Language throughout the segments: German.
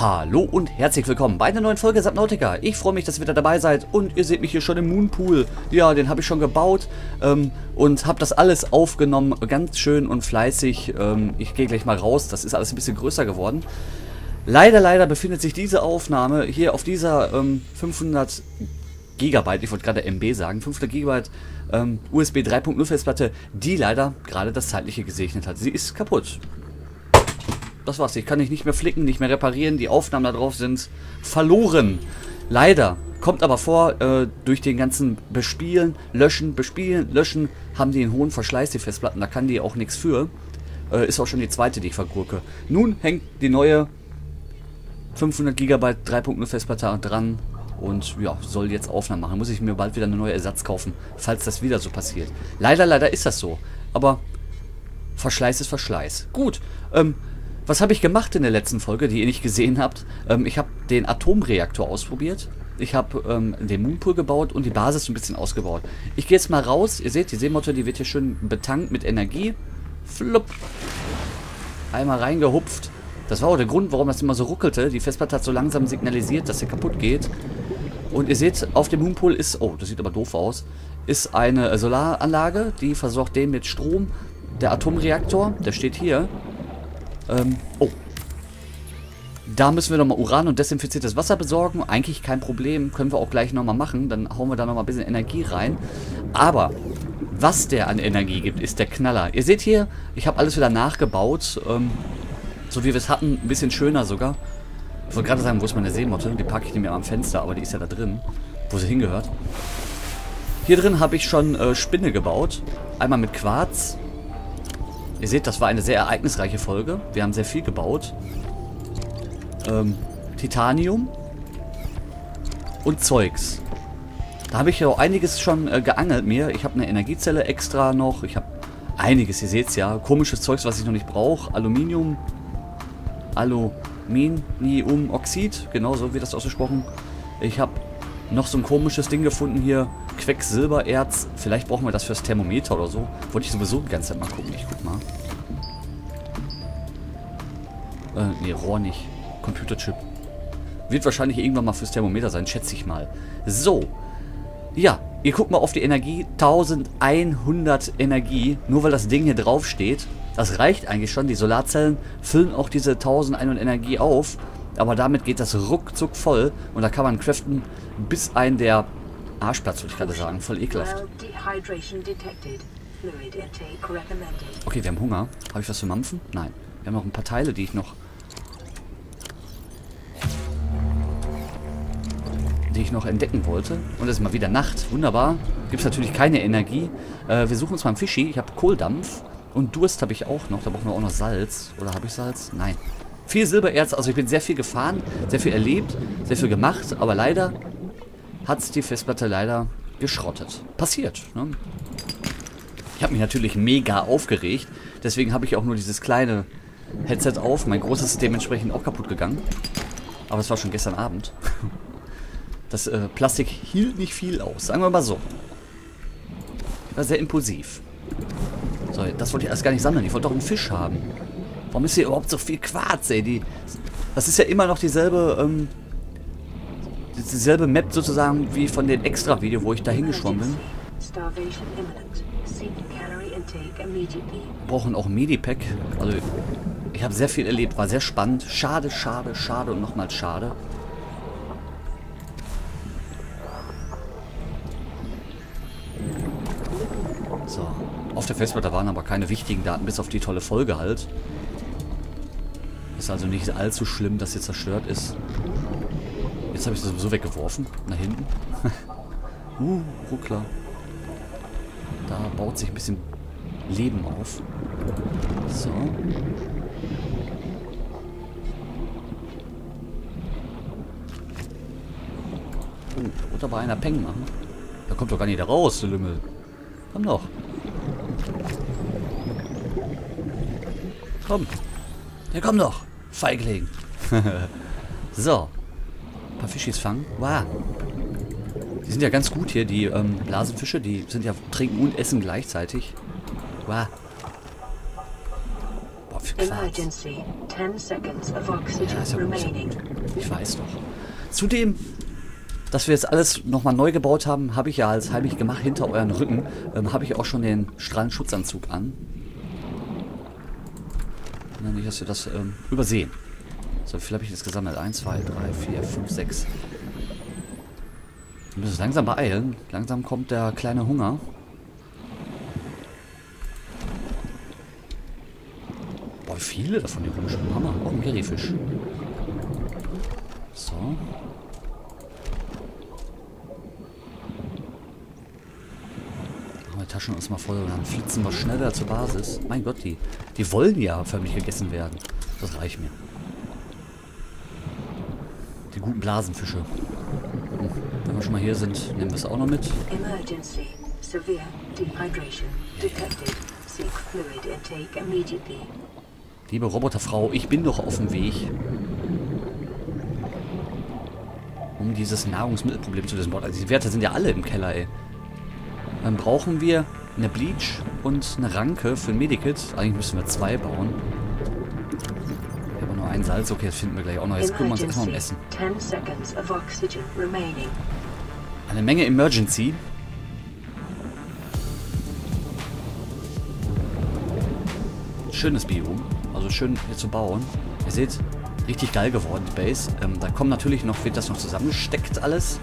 Hallo und herzlich willkommen bei einer neuen Folge Subnautica. Ich freue mich, dass ihr wieder dabei seid und ihr seht mich hier schon im Moonpool. Ja, den habe ich schon gebaut ähm, und habe das alles aufgenommen, ganz schön und fleißig. Ähm, ich gehe gleich mal raus, das ist alles ein bisschen größer geworden. Leider, leider befindet sich diese Aufnahme hier auf dieser ähm, 500 Gigabyte, ich wollte gerade MB sagen, 500 Gigabyte ähm, USB 3.0 Festplatte, die leider gerade das zeitliche gesegnet hat. Sie ist kaputt. Das war's. Ich kann dich nicht mehr flicken, nicht mehr reparieren. Die Aufnahmen da drauf sind verloren. Leider. Kommt aber vor, äh, durch den ganzen Bespielen, Löschen, Bespielen, Löschen, haben die einen hohen Verschleiß, die Festplatten. Da kann die auch nichts für. Äh, ist auch schon die zweite, die ich vergurke. Nun hängt die neue 500 GB 3.0 Festplatte dran und ja, soll jetzt Aufnahmen machen. Muss ich mir bald wieder eine neue Ersatz kaufen, falls das wieder so passiert. Leider, leider ist das so. Aber Verschleiß ist Verschleiß. Gut, ähm, was habe ich gemacht in der letzten Folge, die ihr nicht gesehen habt? Ähm, ich habe den Atomreaktor ausprobiert. Ich habe ähm, den Moonpool gebaut und die Basis ein bisschen ausgebaut. Ich gehe jetzt mal raus. Ihr seht, die Seemotte, die wird hier schön betankt mit Energie. Flupp. Einmal reingehupft. Das war auch der Grund, warum das immer so ruckelte. Die Festplatte hat so langsam signalisiert, dass sie kaputt geht. Und ihr seht, auf dem Moonpool ist, oh, das sieht aber doof aus, ist eine Solaranlage, die versorgt den mit Strom. Der Atomreaktor, der steht hier. Ähm, oh. Da müssen wir nochmal Uran und desinfiziertes Wasser besorgen. Eigentlich kein Problem. Können wir auch gleich nochmal machen. Dann hauen wir da nochmal ein bisschen Energie rein. Aber was der an Energie gibt, ist der Knaller. Ihr seht hier, ich habe alles wieder nachgebaut. Ähm, so wie wir es hatten. Ein bisschen schöner sogar. Ich wollte gerade sagen, wo ist meine Seemotte? Die packe ich mir am Fenster, aber die ist ja da drin. Wo sie hingehört. Hier drin habe ich schon äh, Spinne gebaut. Einmal mit Quarz. Ihr seht, das war eine sehr ereignisreiche Folge. Wir haben sehr viel gebaut. Ähm, Titanium und Zeugs. Da habe ich ja auch einiges schon äh, geangelt mir. Ich habe eine Energiezelle extra noch. Ich habe einiges, ihr seht es ja. Komisches Zeugs, was ich noch nicht brauche. Aluminium. Aluminiumoxid. Genau so wird das ausgesprochen. Ich habe noch so ein komisches Ding gefunden hier. Quecksilbererz. Vielleicht brauchen wir das fürs Thermometer oder so. Wollte ich sowieso die ganze Zeit mal gucken. Ich guck mal. Äh, nee, Rohr nicht. Computerchip. Wird wahrscheinlich irgendwann mal fürs Thermometer sein, schätze ich mal. So. Ja, ihr guckt mal auf die Energie. 1100 Energie. Nur weil das Ding hier drauf steht. Das reicht eigentlich schon. Die Solarzellen füllen auch diese 1100 Energie auf. Aber damit geht das ruckzuck voll. Und da kann man craften bis ein der Arschplatz, würde ich gerade sagen. Voll ekelhaft. Okay, wir haben Hunger. Habe ich was zu mampfen? Nein. Wir haben noch ein paar Teile, die ich noch... die ich noch entdecken wollte. Und es ist mal wieder Nacht. Wunderbar. Gibt es natürlich keine Energie. Äh, wir suchen uns mal einen Fischi. Ich habe Kohldampf. Und Durst habe ich auch noch. Da brauchen wir auch noch Salz. Oder habe ich Salz? Nein. Viel Silbererz. Also ich bin sehr viel gefahren, sehr viel erlebt, sehr viel gemacht. Aber leider hat die Festplatte leider geschrottet. Passiert. Ne? Ich habe mich natürlich mega aufgeregt. Deswegen habe ich auch nur dieses kleine Headset auf. Mein großes ist dementsprechend auch kaputt gegangen. Aber es war schon gestern Abend. Das äh, Plastik hielt nicht viel aus. Sagen wir mal so. War sehr impulsiv. So, das wollte ich erst gar nicht sammeln. Ich wollte doch einen Fisch haben. Warum ist hier überhaupt so viel Quarz, ey? Die, das ist ja immer noch dieselbe, ähm, dieselbe Map sozusagen wie von dem Extra-Video, wo ich da hingeschwommen bin. Brauchen auch Medipack. Also, ich habe sehr viel erlebt. War sehr spannend. Schade, schade, schade und nochmals schade. So. Auf der Festplatte waren aber keine wichtigen Daten, bis auf die tolle Folge halt. Ist also nicht allzu schlimm, dass sie zerstört ist. Jetzt habe ich das sowieso weggeworfen. Nach hinten. uh, Ruckler. Da baut sich ein bisschen Leben auf. So. Oh, da wird aber einer Peng machen. Da kommt doch gar nicht raus, der Lümmel. Komm doch. Komm. Ja, komm doch. Feigling. so. Ein paar Fischis fangen. Wow. Die sind ja ganz gut hier, die ähm, Blasenfische. Die sind ja trinken und essen gleichzeitig. Wow. Boah, Quarz. Emergency. 10 seconds of oxygen Ja, ist ja gut. Ich weiß doch. Zudem, dass wir jetzt alles nochmal neu gebaut haben, habe ich ja als heimlich gemacht hinter euren Rücken, ähm, habe ich auch schon den Strahlenschutzanzug an. Na, nicht, dass wir das ähm, übersehen. So, wie viel habe ich jetzt gesammelt? 1, 2, 3, 4, 5, 6. Wir müssen uns langsam beeilen. Langsam kommt der kleine Hunger. Boah, viele davon, die rumschwimmen. Hammer. Oh, ein Gerifisch. So. Machen wir Taschen uns mal voll und dann flitzen wir schneller zur Basis. Mein Gott, die, die wollen ja förmlich gegessen werden. Das reicht mir. Guten Blasenfische. Wenn wir schon mal hier sind, nehmen wir es auch noch mit. Emergency. Severe dehydration detected. Seek fluid intake immediately. Liebe Roboterfrau, ich bin doch auf dem Weg. Um dieses Nahrungsmittelproblem zu lösen. Also die Werte sind ja alle im Keller, ey. Dann brauchen wir eine Bleach und eine Ranke für ein Medikit. Eigentlich müssen wir zwei bauen. Ein Salz. Okay, das finden wir gleich auch noch. Jetzt kümmern wir uns erstmal um. Essen. 10 seconds of oxygen remaining. Eine Menge Emergency. Schönes Biom. Also schön hier zu bauen. Ihr seht, richtig geil geworden, die Base. Ähm, da kommt natürlich noch, wird das noch zusammengesteckt alles.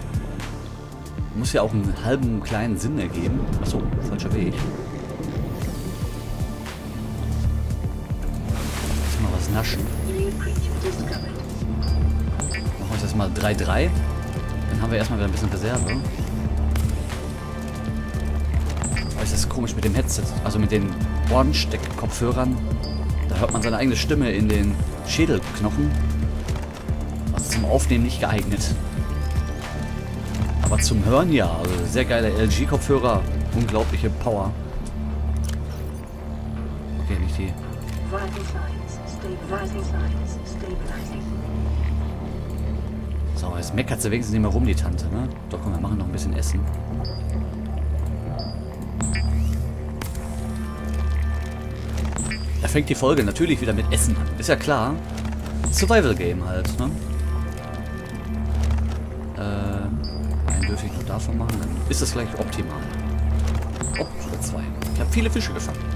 Muss ja auch einen halben kleinen Sinn ergeben. Achso, falscher Weg. Naschen. Machen wir uns jetzt mal 3-3. Dann haben wir erstmal wieder ein bisschen Reserve. Aber ist komisch mit dem Headset, also mit den Ohrensteck-Kopfhörern. Da hört man seine eigene Stimme in den Schädelknochen. Also zum Aufnehmen nicht geeignet. Aber zum Hören ja. Also sehr geile LG-Kopfhörer. Unglaubliche Power. Okay, nicht die. Vital So, jetzt meckert sie wenigstens nicht mehr rum, die Tante, ne? Doch, komm, wir machen noch ein bisschen Essen. Da fängt die Folge natürlich wieder mit Essen an. Ist ja klar. Survival Game halt, ne? Äh, einen dürfe ich noch davon machen, dann ist das gleich optimal. Oh, sogar zwei. Ich habe viele Fische gefangen.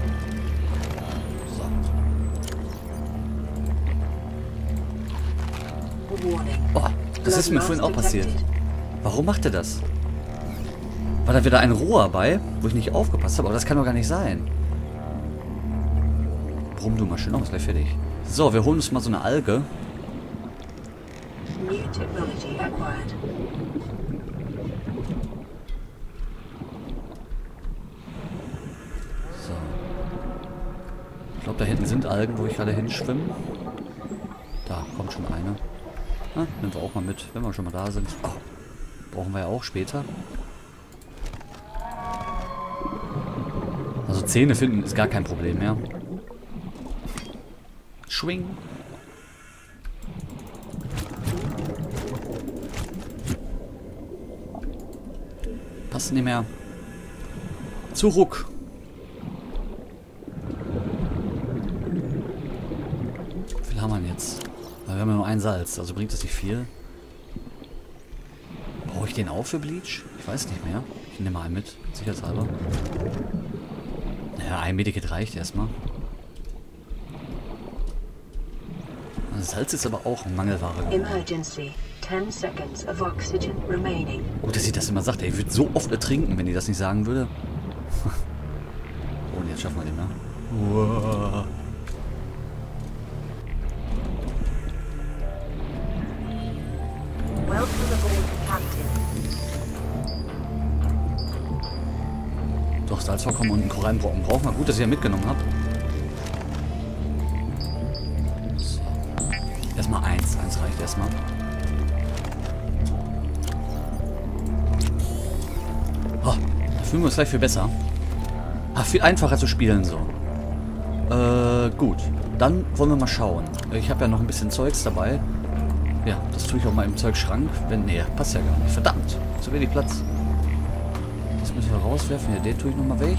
Das ist mir vorhin auch passiert. Warum macht er das? War da wieder ein Rohr bei, wo ich nicht aufgepasst habe? Aber das kann doch gar nicht sein. Brumm, du Maschine, ist gleich fertig. So, wir holen uns mal so eine Alge. So. Ich glaube, da hinten sind Algen, wo ich gerade hinschwimme. Da kommt schon eine. Na, nehmen wir auch mal mit, wenn wir schon mal da sind. Oh, brauchen wir ja auch später. Also Zähne finden ist gar kein Problem mehr. Schwing. Passt nicht mehr. Zurück. Wie viel haben wir denn jetzt? Wir haben ja nur ein Salz, also bringt das nicht viel. Brauche ich den auch für Bleach? Ich weiß nicht mehr. Ich nehme mal einen mit, sicherheitshalber. Naja, ein Medikit reicht erstmal. Salz ist aber auch Mangelware. Emergency. 10 seconds of oxygen remaining. Gut, dass sie das immer sagt. Ey, ich würde so oft ertrinken, wenn die das nicht sagen würde. oh, und jetzt schaffen wir den, ne? Uah. Korallenbrocken brauchen wir. Gut, dass ich ja mitgenommen habe. Erstmal eins. Eins reicht erstmal. Oh, da fühlen wir uns gleich viel besser. Ach, viel einfacher zu spielen so. Äh, gut. Dann wollen wir mal schauen. Ich habe ja noch ein bisschen Zeugs dabei. Ja, das tue ich auch mal im Zeugschrank. Wenn, nee, passt ja gar nicht. Verdammt, zu wenig Platz. Das müssen wir rauswerfen. Ja, den tue ich nochmal weg.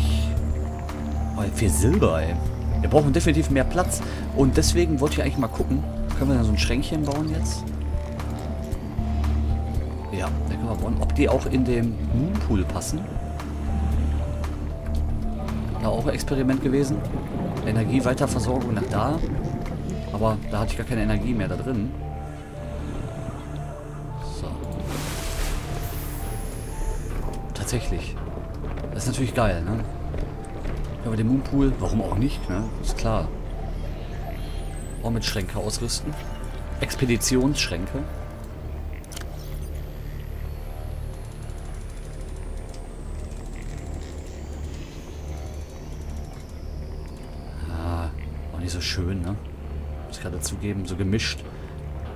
Oh, viel Silber, ey. Wir brauchen definitiv mehr Platz. Und deswegen wollte ich eigentlich mal gucken. Können wir da so ein Schränkchen bauen jetzt? Ja, da können wir bauen. Ob die auch in dem Moonpool passen? Da auch ein Experiment gewesen. Energieweiterversorgung nach da. Aber da hatte ich gar keine Energie mehr da drin. So. Tatsächlich. Das ist natürlich geil, ne? Wir den Moonpool, warum auch nicht, ne? Ist klar. Auch mit Schränke ausrüsten. Expeditionsschränke. Ah, auch nicht so schön, ne? Muss ich gerade zugeben, so gemischt.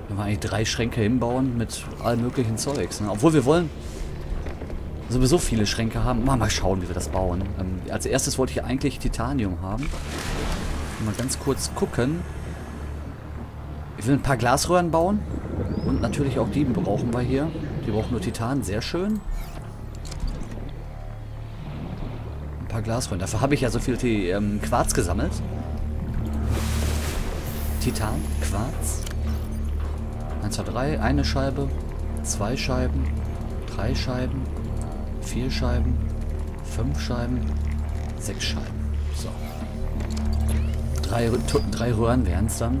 Wenn wir eigentlich drei Schränke hinbauen mit allem möglichen Zeugs, ne? Obwohl wir wollen sowieso viele Schränke haben. Mal, mal schauen, wie wir das bauen. Ähm, als erstes wollte ich eigentlich Titanium haben. Mal ganz kurz gucken. Ich will ein paar Glasröhren bauen. Und natürlich auch die brauchen wir hier. Die brauchen nur Titan. Sehr schön. Ein paar Glasröhren. Dafür habe ich ja so viel ähm, Quarz gesammelt. Titan, Quarz. 1, 2, 3. Eine Scheibe. Zwei Scheiben. Drei Scheiben. Vier Scheiben. Fünf Scheiben. Sechs Scheiben. So. Drei, drei Röhren wären es dann.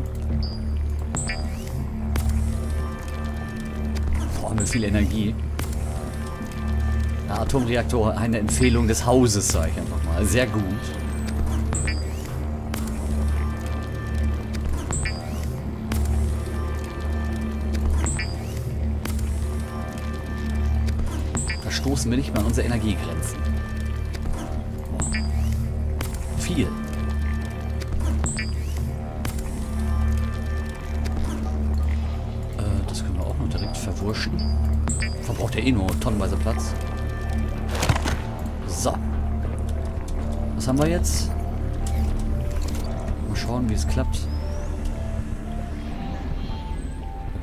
Brauchen wir viel Energie. Atomreaktor, eine Empfehlung des Hauses, sage ich einfach mal. Sehr gut. Stoßen wir nicht mal an unsere Energiegrenzen. Viel. Äh, das können wir auch noch direkt verwurschen. Verbraucht ja eh nur tonnenweise Platz. So. Was haben wir jetzt? Mal schauen, wie es klappt.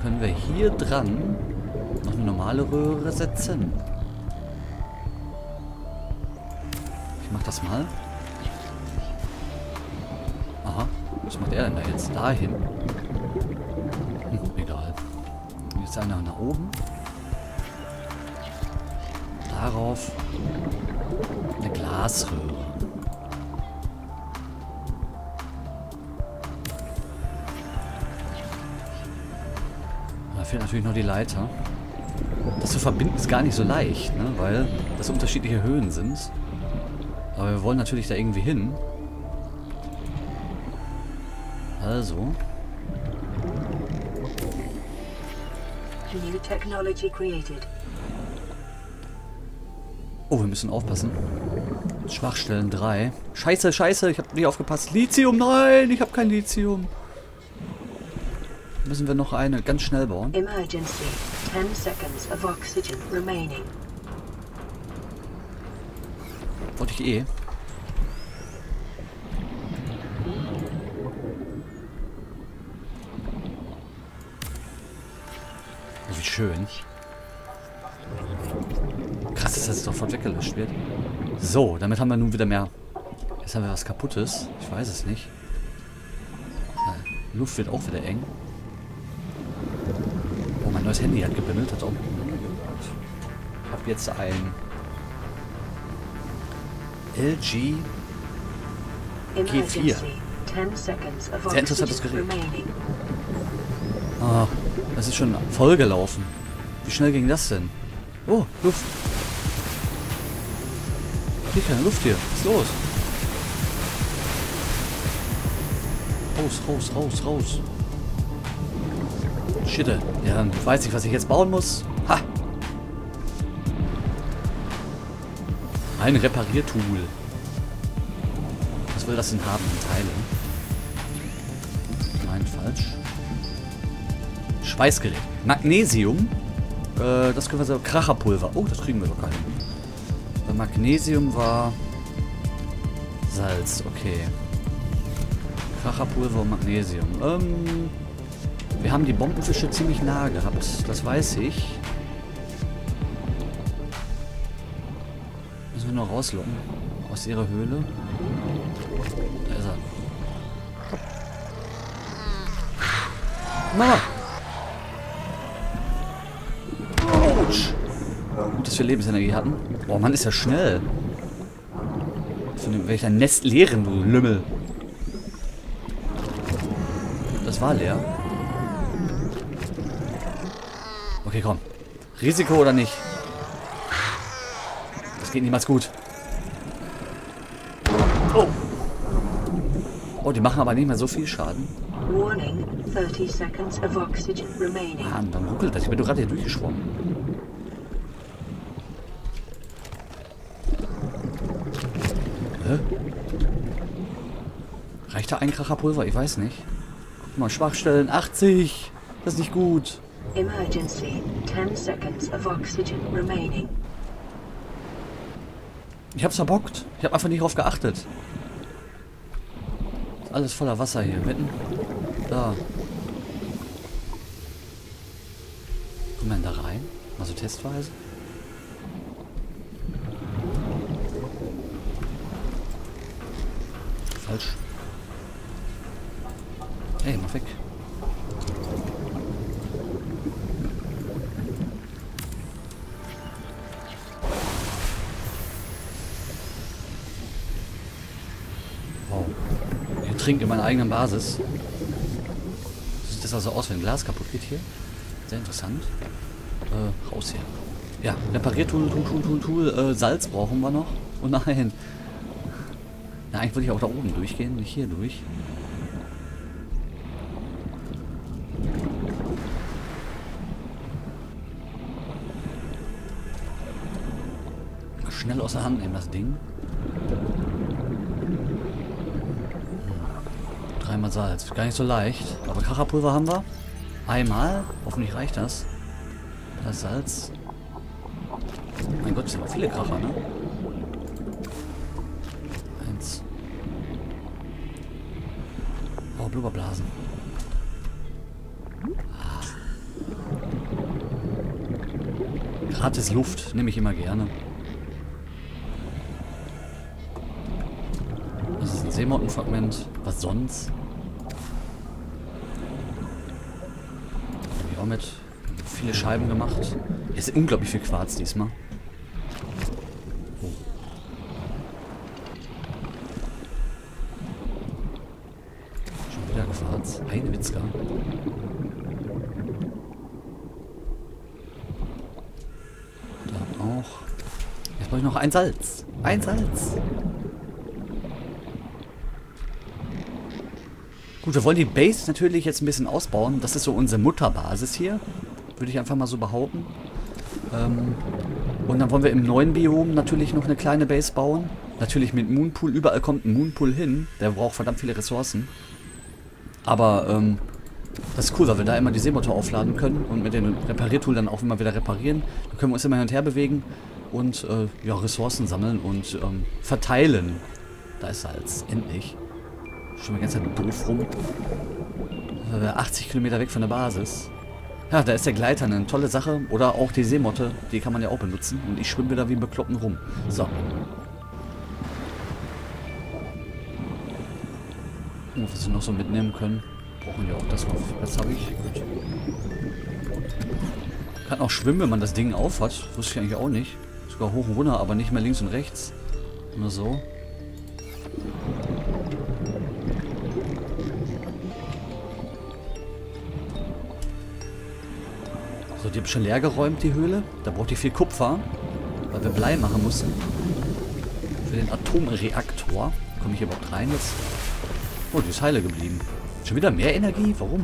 Können wir hier dran noch eine normale Röhre setzen. Das mal. Aha. Was macht er denn da jetzt? Dahin. Hm, egal. Jetzt einer nach oben. Darauf eine Glasröhre. Da fehlt natürlich noch die Leiter. Das zu verbinden ist gar nicht so leicht, ne? weil das unterschiedliche Höhen sind. Aber wir wollen natürlich da irgendwie hin. Also. New technology created. Oh, wir müssen aufpassen. Schwachstellen 3. Scheiße, scheiße, ich habe nicht aufgepasst. Lithium, nein, ich habe kein Lithium. Müssen wir noch eine ganz schnell bauen. Emergency. 10 seconds of oxygen remaining. Wollte ich eh. Wie schön. Krass, dass das sofort weggelöscht wird. So, damit haben wir nun wieder mehr... Jetzt haben wir was kaputtes. Ich weiß es nicht. Die Luft wird auch wieder eng. Oh, mein neues Handy hat gebimmelt. Hat auch... Ich habe jetzt ein LG G4. Sehr interessantes Gerät. Ah, das ist schon vollgelaufen. Wie schnell ging das denn? Oh, Luft. Hier keine Luft hier. Was ist los? Raus, raus, raus, raus. Shit. Ja, dann weiß ich, was ich jetzt bauen muss. Ha! Ein Repariertool. Was will das denn haben? Teile? Nein, falsch. Schweißgerät. Magnesium. Äh, das können wir so. Kracherpulver. Oh, das kriegen wir locker hin. Bei Magnesium war Salz. Okay. Kracherpulver und Magnesium. Ähm, wir haben die Bombenfische ziemlich nah gehabt. Das weiß ich. müssen wir nur rauslocken. Aus ihrer Höhle. Da ist er. Mama! Autsch! Gut, dass wir Lebensenergie hatten. Boah, Mann, ist ja schnell. Von welcher Nest leeren, du Lümmel. Das war leer. Okay, komm. Risiko oder nicht? Geht niemals gut. Oh. Oh, die machen aber nicht mehr so viel Schaden. Warning, 30 seconds of oxygen remaining. Mann, dann ruckelt das. Ich bin doch gerade hier durchgeschwommen. Hä? Reicht da ein Kracherpulver? Ich weiß nicht. Guck mal, Schwachstellen. 80! Das ist nicht gut. Emergency, 10 seconds of oxygen remaining. Ich hab's verbockt. Ich hab einfach nicht drauf geachtet. Ist alles voller Wasser hier. Mitten. Da. Wir denn da rein? Mal so testweise. Falsch. Ey, mach weg. Trinke in meiner eigenen Basis. Sieht das also aus, wenn Glas kaputt geht hier? Sehr interessant. Äh, raus hier. Ja, Repariertool, Tool, Tool, Tool, Tool. Äh, Salz brauchen wir noch. Oh nein. Na, eigentlich würde ich auch da oben durchgehen, nicht hier durch. Schnell aus der Hand nehmen, das Ding. Dreimal Salz. Gar nicht so leicht. Aber Kracherpulver haben wir. Einmal. Hoffentlich reicht das. Das Salz. Mein Gott, das sind aber viele Kracher, ne? Eins. Oh, Blubberblasen. Ah. Gratis Luft nehme ich immer gerne. Das ist ein Seemottenfragment. Was sonst? Hab ich auch viele Scheiben gemacht. Hier ist unglaublich viel Quarz diesmal. Oh. Schon wieder Quarz. Eine Witzka. Da auch. Jetzt brauche ich noch ein Salz. Ein Salz. Gut, wir wollen die Base natürlich jetzt ein bisschen ausbauen. Das ist so unsere Mutterbasis hier. Würde ich einfach mal so behaupten. Ähm, und dann wollen wir im neuen Biom natürlich noch eine kleine Base bauen. Natürlich mit Moonpool. Überall kommt ein Moonpool hin. Der braucht verdammt viele Ressourcen. Aber ähm, das ist cool, weil wir da immer die Seemotor aufladen können und mit dem Repariertool dann auch immer wieder reparieren. Da können wir uns immer hin und her bewegen und äh, ja, Ressourcen sammeln und ähm, verteilen. Da ist Salz. Endlich. Schon die ganze Zeit doof rum. Äh, 80 Kilometer weg von der Basis. Ja, da ist der Gleiter eine tolle Sache. Oder auch die Seemotte. Die kann man ja auch benutzen. Und ich schwimme wieder wie ein Bekloppten rum. So. Oh, was wir noch so mitnehmen können. Brauchen wir auch das auf. Das habe ich. Kann auch schwimmen, wenn man das Ding aufhat. Wusste ich eigentlich auch nicht. Sogar hoch und runter, aber nicht mehr links und rechts. Nur so. Die habe ich schon leer geräumt, die Höhle. Da braucht ihr viel Kupfer, weil wir Blei machen mussten. Für den Atomreaktor. Komme ich hier überhaupt rein jetzt? Oh, die ist heile geblieben. Schon wieder mehr Energie? Warum?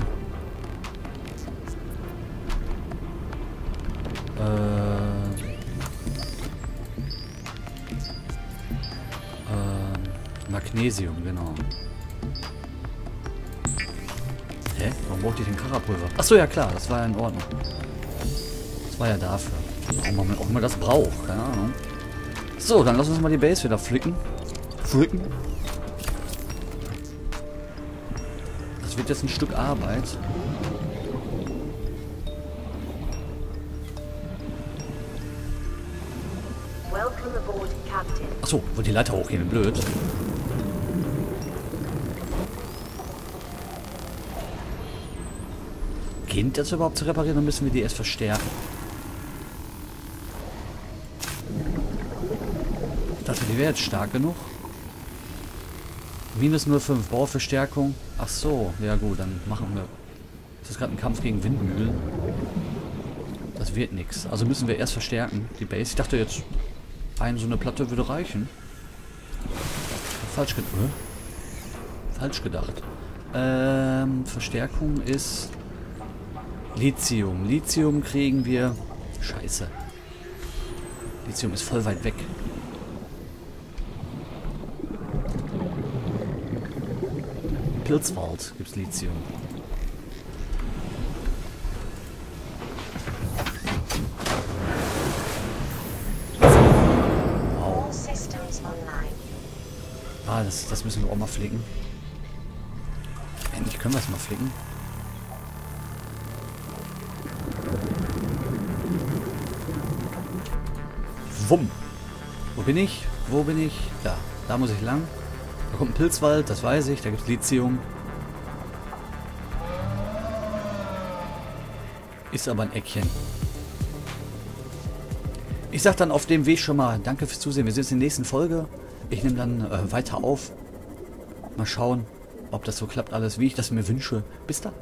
Äh... Äh... Magnesium, genau. Hä? Warum braucht ihr den Karapulver? Achso, ja klar, das war ja in Ordnung. War ja dafür. Warum man auch immer das braucht, keine Ahnung. So, dann lass uns mal die Base wieder flicken. Flicken. Das wird jetzt ein Stück Arbeit. Welcome aboard, Captain. Achso, wollte die Leiter hochgehen, blöd. beginnt das überhaupt zu reparieren, dann müssen wir die erst verstärken. Ich dachte, die wäre jetzt stark genug. Minus 05, Bauverstärkung. Ach so, ja gut, dann machen wir... Das ist gerade ein Kampf gegen Windmühlen. Das wird nichts. Also müssen wir erst verstärken, die Base. Ich dachte jetzt, eine so eine Platte würde reichen. Falsch gedacht. Falsch gedacht. Ähm, Verstärkung ist Lithium. Lithium kriegen wir... Scheiße. Lithium ist voll weit weg. Pilzwald gibt's Lithium. Wow. Ah, das, das müssen wir auch mal flicken. Endlich können wir es mal flicken. Wumm. Wo bin ich? Wo bin ich? Da. Da muss ich lang. Da kommt ein Pilzwald, das weiß ich. Da gibt es Lithium. Ist aber ein Eckchen. Ich sag dann auf dem Weg schon mal Danke fürs Zusehen. Wir sehen uns in der nächsten Folge. Ich nehme dann äh, weiter auf. Mal schauen, ob das so klappt alles, wie ich das mir wünsche. Bis dann.